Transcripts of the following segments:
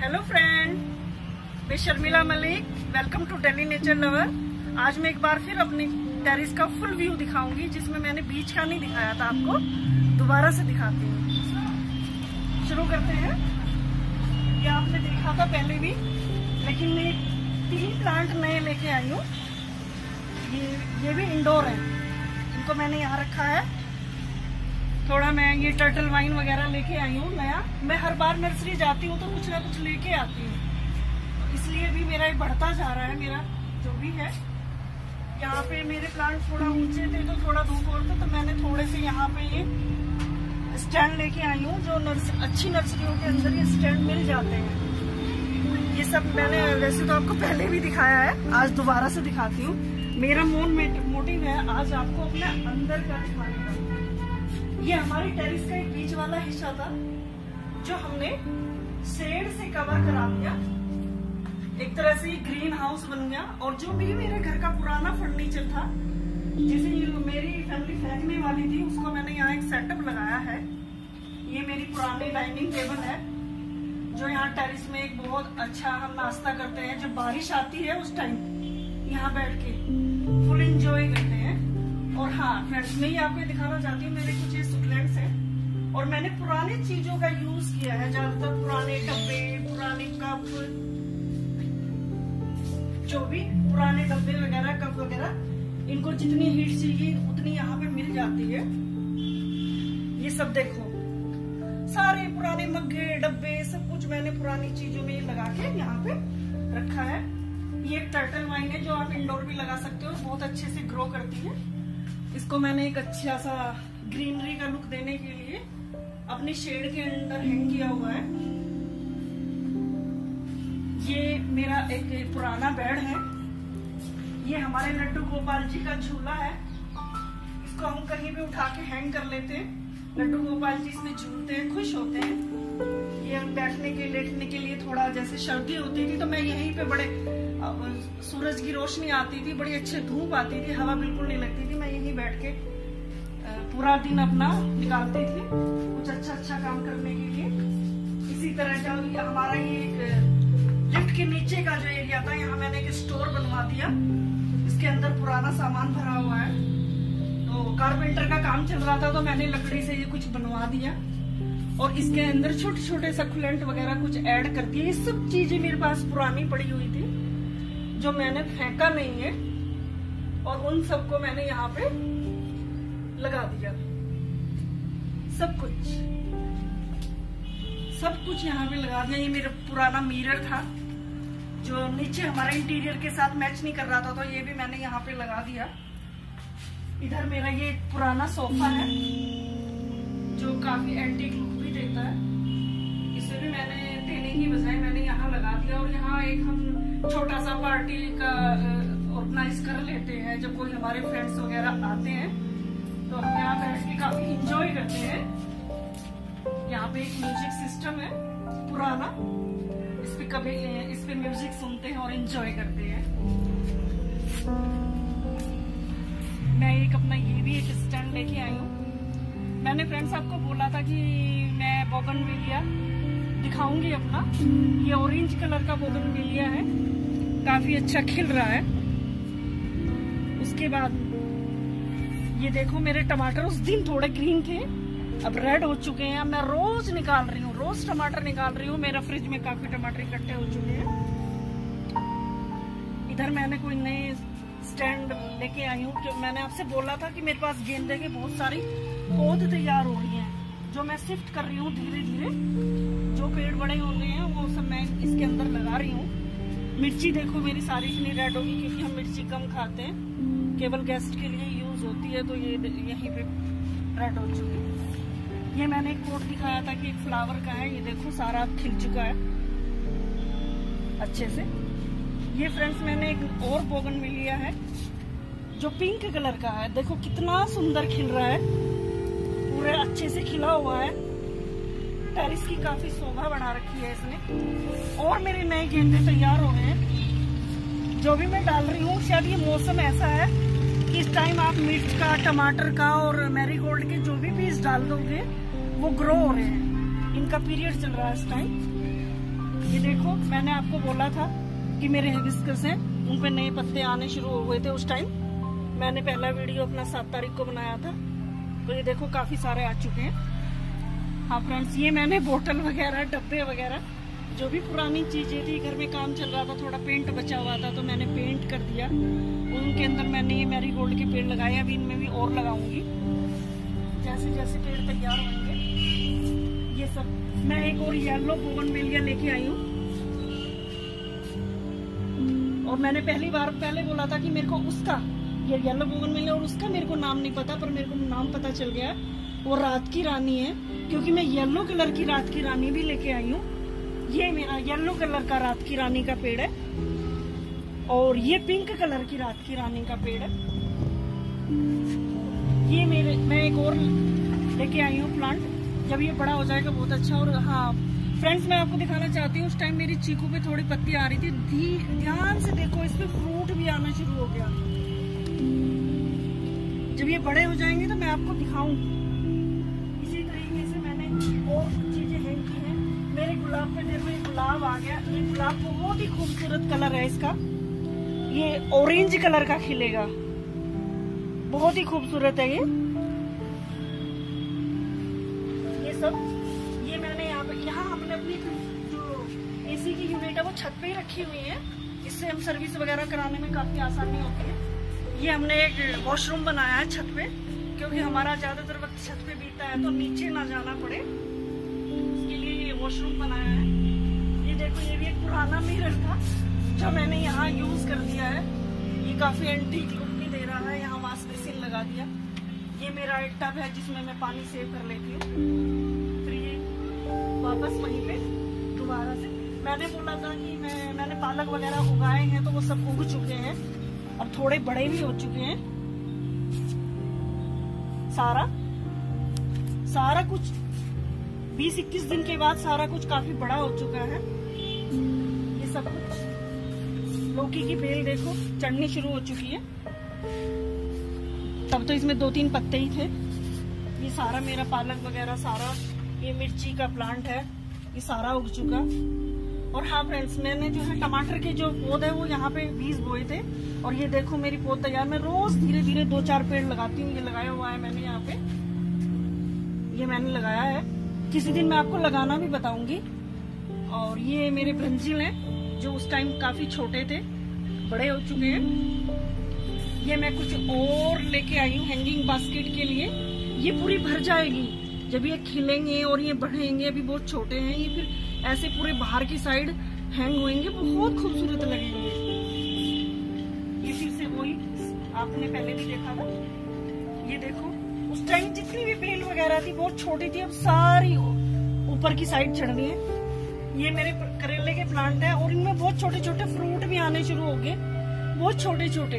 Hello friend मैं Sharmila Malik. Welcome to daily nature lover आज मैं एक बार फिर अपनी टेरिस का फुल व्यू दिखाऊँगी, जिसमें मैंने बीच का नहीं दिखाया था आपको. दोबारा से दिखाती हूँ. शुरू करते हैं. ये आपने देखा था पहले भी, लेकिन मैं तीन प्लांट नए लेके आई हूँ. ये ये भी इंडोर है. इनको मैंने यहाँ रखा है. थोड़ा मैं ये टर्टल वाइन वगैरह लेके आई हूँ नया। मैं हर बार नर्सरी जाती हूँ तो कुछ ना कुछ लेके आती हूँ। इसलिए भी मेरा ये बढ़ता जा रहा है मेरा जो भी है। यहाँ पे मेरे प्लांट थोड़ा ऊँचे थे तो थोड़ा धूप और था तो मैंने थोड़े से यहाँ पे ये स्टैंड लेके आई हूँ जो नर्स, अच्छी नर्सरियों के अंदर ये स्टैंड मिल जाते हैं। ये सब मैंने वैसे तो आपको पहले भी दिखाया है आज दोबारा से दिखाती हूँ। मेरा मोन मोटिव है आज आपको अपने अंदर का दिखाने का ये हमारी टेरिस का एक बीच वाला हिस्सा था, जो हमने शेड से कवर करा दिया। एक तरह से ग्रीन हाउस बन गया, और जो भी मेरे घर का पुराना फर्नीचर था, जिसे मेरी फैमिली फेंकने वाली थी, उसको मैंने यहाँ एक सेटअप लगाया है। ये मेरी पुरानी डाइनिंग टेबल है, जो यहाँ टेरिस में एक बहुत अच्छा हम नाश्ता करते हैं। जब बारिश आती है उस टाइम यहाँ बैठ के फुल इंजॉय करते हैं। और हाँ फ्रेंड्स मैं ये आपको दिखाना चाहती हूँ, मेरे कुछ हैं और मैंने पुराने चीज़ों का यूज़ किया है, ज़्यादातर पुराने डब्बे, पुराने कप जो भी पुराने डब्बे वगैरह कप वगैरह, इनको जितनी हीट चाहिए, उतनी यहाँ पे मिल जाती है। ये सब देखो। सारे पुराने मग्गे, डब्बे, सब कुछ मैंने पुरानी चीज़ों में लगा के यहाँ पे रखा है। ये एक टर्टल वाइन है, जो आप इंडोर भी लगा सकते हो, बहुत अच्छे से ग्रो करती है। इसको मैंने एक अच्छा सा ग्रीनरी का लुक देने के लिए अपनी शेड के अंदर हैंग किया हुआ है। ये मेरा एक पुराना बेड है। ये हमारे लड्डू गोपाल जी का झूला है। इसको हम कहीं भी उठा के हैंग कर लेते हैं। लड्डू गोपाल जी इसमें झूलते हैं, खुश होते हैं। ये हम बैठने के, लेटने के लिए थोड़ा जैसे सर्दी होती थी तो मैं यहीं पे बड़े सूरज की रोशनी आती थी, बड़ी अच्छी धूप आती थी, हवा बिल्कुल नहीं लगती थी। मैं यहीं बैठ के पूरा दिन अपना निकालते थे कुछ अच्छा अच्छा काम करने के लिए। इसी तरह जब हमारा ये लिफ्ट के नीचे का जो एरिया था, यहाँ मैंने एक स्टोर बनवा दिया। इसके अंदर पुराना सामान भरा हुआ है। तो कारपेंटर का काम चल रहा था तो मैंने लकड़ी से ये कुछ बनवा दिया। और इसके अंदर छोटे छोटे सकुलेंट वगैरह कुछ ऐड कर दिए। ये सब चीज़ें मेरे पास पुरानी पड़ी हुई थी, जो मैंने फेंका नहीं है। और उन सबको मैंने यहाँ पे लगा दिया। सब कुछ। सब कुछ यहाँ पे लगा दिया। ये मेरा पुराना मिरर था, जो नीचे हमारे इंटीरियर के साथ मैच नहीं कर रहा था तो ये भी मैंने यहाँ पे लगा दिया। इधर मेरा ये पुराना सोफा है, जो काफ़ी एंटीक लुक भी देता है। इसे भी मैंने देने की बजाय मैंने यहाँ लगा दिया। और यहाँ एक हम छोटा सा पार्टी का ऑर्गेनाइज कर लेते हैं, जब कोई हमारे फ्रेंड्स वगैरह आते हैं। तो हम यहाँ बैठ के काफ़ी इंजॉय करते हैं। यहाँ पे एक म्यूज़िक सिस्टम है, पुराना। इस पे कभी, इस पे म्यूज़िक सुनते हैं और इंजॉय करते हैं। मैं एक अपना ये भी एक स्टैंड लेके आई हूँ। मैंने फ्रेंड्स आपको बोला था कि मैं बोगन विलिया दिखाऊँगी अपना। ये ऑरेंज कलर का बोगन विलिया है। काफ़ी अच्छा खिल रहा है। उसके बाद ये देखो, मेरे टमाटर उस दिन थोड़े ग्रीन थे। अब रेड हो चुके हैं। मैं रोज निकाल रही हूँ, रोज टमाटर निकाल रही हूँ। मेरा फ्रिज में काफ़ी टमाटर इकट्ठे हो चुके हैं। इधर मैंने कोई नए स्टैंड लेके आई हूँ। मैंने आपसे बोला था कि मेरे पास गेंदे के बहुत सारी पौध तैयार हो रही हैं। जो मैं शिफ्ट कर रही हूँ धीरे धीरे जो पेड़ बड़े हो गए हैं, वो सब मैं इसके अंदर लगा रही हूँ। मिर्ची देखो, मेरी सारी इतनी रेड होगी क्योंकि हम मिर्ची कम खाते हैं। केवल गेस्ट के लिए यूज़ होती है तो ये यहीं पे रेड हो चुकी है। ये मैंने एक कोट दिखाया था कि एक फ्लावर का है, ये देखो, सारा खिल चुका है। अच्छे से। ये फ्रेंड्स मैंने एक और बोगन में लिया है, जो पिंक कलर का है। देखो, कितना सुंदर खिल रहा है। पूरे अच्छे से खिला हुआ है। टेरिस की काफ़ी शोभा बढ़ा रखी है इसने। और मेरे नए गेंदे तैयार हो गए हैं। जो भी मैं डाल रही हूँ, शायद ये मौसम ऐसा है इस टाइम आप मिर्च का, टमाटर का और मैरीगोल्ड के जो भी बीज डाल दोगे, वो ग्रो हो रहे हैं। इनका पीरियड चल रहा है इस टाइम ये देखो, मैंने आपको बोला था कि मेरे हिबिस्कस हैं उन पे नए पत्ते आने शुरू हो गए थे उस टाइम मैंने पहला वीडियो अपना सात तारीख को बनाया था। तो ये देखो, काफ़ी सारे आ चुके हैं। हाँ फ्रेंड्स ये मैंने बोतल वगैरह, डब्बे वगैरह जो भी पुरानी चीज़ें थी, घर में काम चल रहा था, थोड़ा पेंट बचा हुआ था तो मैंने पेंट कर दिया। उनके अंदर मैंने ये मैरी गोल्ड के पेड़ लगाए, अभी इनमें भी और लगाऊँगी। जैसे जैसे पेड़ तैयार होंगे। ये सब। मैं एक और येलो बोगन बेलिया लेके आई हूँ। और मैंने पहली बार पहले बोला था कि मेरे को उसका, ये येलो बोगन बेलिया और उसका मेरे को नाम नहीं पता, पर मेरे को नाम पता चल गया। वो रात की रानी है, क्योंकि मैं येलो कलर की रात की रानी भी लेके आई हूँ। ये मेरा येलो कलर का रात की रानी का पेड़ है। और ये पिंक कलर की रात की रानी का पेड़ है। ये मेरे मैं एक और लेके आई हूँ प्लांट जब ये बड़ा हो जाएगा बहुत अच्छा। और हाँ फ्रेंड्स मैं आपको दिखाना चाहती हूँ, उस टाइम मेरी चीकू पे थोड़ी पत्ती आ रही थी। ध्यान से देखो इस पे फ्रूट भी आना शुरू हो गया। जब ये बड़े हो जाएँगे तो मैं आपको दिखाऊँगी इसी तरीके से मैंने और चीज़ें हैं। मेरे गुलाब गुलाब आ गया। ये गुलाब बहुत ही खूबसूरत कलर है इसका। ये ऑरेंज कलर का खिलेगा। बहुत ही खूबसूरत है ये। ये सब, ये मैंने यहाँ पे यहाँ हमने अपनी जो एसी की यूनिट है, वो छत पे ही रखी हुई है। इससे हम सर्विस वगैरह कराने में काफ़ी आसानी होती है। ये हमने एक वॉशरूम बनाया है छत पे, क्योंकि हमारा ज़्यादातर वक्त छत पे बीता है तो नीचे ना जाना पड़े। इसके लिए ये वॉशरूम बनाया है। ये देखो, ये भी एक पुराना मिरर था, जो मैंने यहाँ यूज़ कर दिया है। ये काफ़ी एंटीक लुक भी दे रहा है, यहाँ वाश बेसिन लगा दिया। ये मेरा एक टब है, जिसमें मैं पानी सेव कर लेती हूँ। फिर ये वापस वहीं पे, दोबारा से। मैंने बोला था कि मैं, मैंने पालक वगैरह उगाए हैं तो वो सब उग चुके हैं। और थोड़े बड़े भी हो चुके हैं। सारा सारा कुछ 20-21 दिन के बाद सारा कुछ काफ़ी बड़ा हो चुका है। ये सब कुछ लौकी की बेल देखो, चढ़नी शुरू हो चुकी है। तब तो इसमें दो तीन पत्ते ही थे। ये सारा मेरा पालक वगैरह, सारा ये मिर्ची का प्लांट है, ये सारा उग चुका। और हाँ फ्रेंड्स मैंने जो है टमाटर के जो पौध है, वो यहाँ पे बीज बोए थे। और ये देखो मेरी पौध तैयार। मैं रोज धीरे धीरे दो चार पेड़ लगाती हूँ। ये लगाया हुआ है मैंने यहाँ पे। ये मैंने लगाया है। किसी दिन मैं आपको लगाना भी बताऊँगी। और ये मेरे ब्रंजिल हैं, जो उस टाइम काफ़ी छोटे थे, बड़े हो चुके हैं। ये मैं कुछ और लेके आई हूँ हैंगिंग बास्केट के लिए। ये पूरी भर जाएगी। जब ये खिलेंगे और ये बढ़ेंगे, अभी बहुत छोटे हैं, ये फिर ऐसे पूरे बाहर की साइड हैंग होंगे बहुत खूबसूरत लगेंगे। ये फिर से वही आपने पहले भी देखा था। ये देखो, उस टाइम जितनी भी बेल वगैरह थी, बहुत छोटी थी, अब सारी ऊपर की साइड चढ़ रही है। ये मेरे करेले के प्लांट है और इनमें बहुत छोटे छोटे फ्रूट भी आने शुरू हो गए। बहुत छोटे छोटे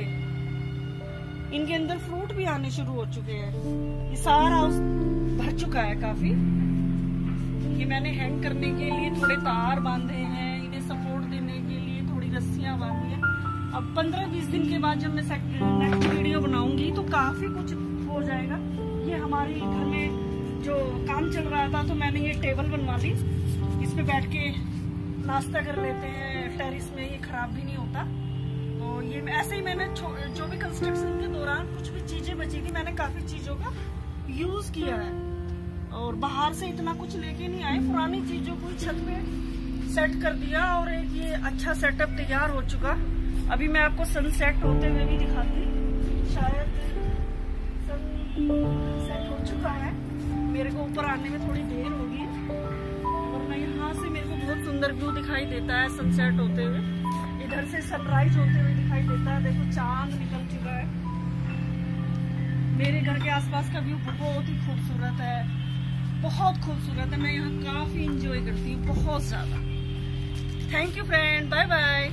इनके अंदर फ्रूट भी आने शुरू हो चुके हैं। ये सारा भर चुका है काफ़ी। ये मैंने हैंग करने के लिए थोड़े तार बांधे हैं, इन्हें सपोर्ट देने के लिए थोड़ी रस्सियाँ बांधी है। अब पंद्रह बीस दिन के बाद जब मैं नेक्स्ट वीडियो बनाऊँगी तो काफ़ी कुछ हो जाएगा। ये हमारे घर में जो काम चल रहा था तो मैंने ये टेबल बनवा ली इस पे बैठ के नाश्ता कर लेते हैं। टेरिस में ये खराब भी नहीं होता। तो ये ऐसे ही मैंने जो भी कंस्ट्रक्शन के दौरान कुछ भी चीज़ें बची थी, मैंने काफ़ी चीज़ों का यूज़ किया है। और बाहर से इतना कुछ लेके नहीं आए। पुरानी चीज़ों को छत पे सेट कर दिया और एक ये अच्छा सेटअप तैयार हो चुका। अभी मैं आपको सनसेट होते हुए भी दिखाती। शायद सन सेट हो चुका है। मेरे को ऊपर आने में थोड़ी देर होगी। सुंदर व्यू दिखाई देता है सनसेट होते हुए। इधर से सनराइज होते हुए दिखाई देता है। देखो, चाँद निकल चुका है। मेरे घर के आसपास का व्यू बहुत ही खूबसूरत है। बहुत खूबसूरत है। मैं यहाँ काफ़ी इंजॉय करती हूँ, बहुत ज़्यादा। Thank you friend bye bye